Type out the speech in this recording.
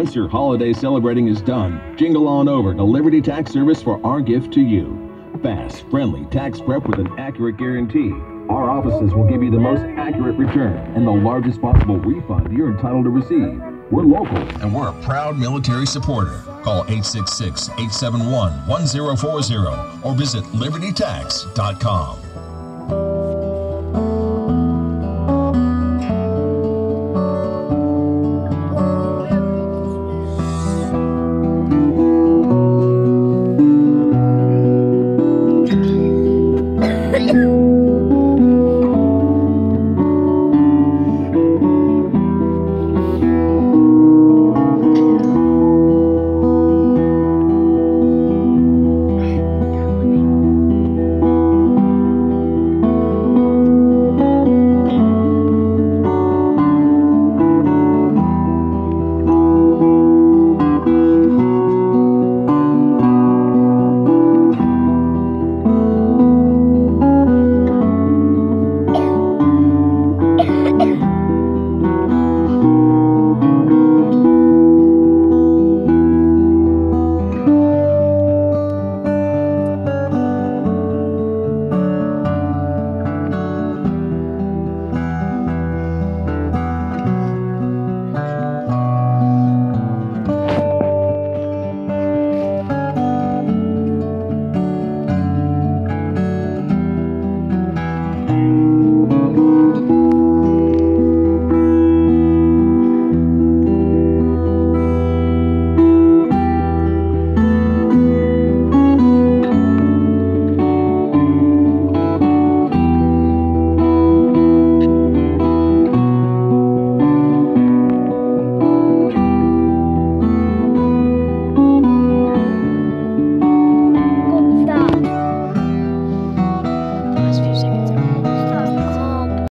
Once your holiday celebrating is done, jingle on over to Liberty Tax Service for our gift to you. Fast, friendly tax prep with an accurate guarantee. Our offices will give you the most accurate return and the largest possible refund you're entitled to receive. We're local and we're a proud military supporter. Call 866 871 1040 or visit libertytax.com. Stop.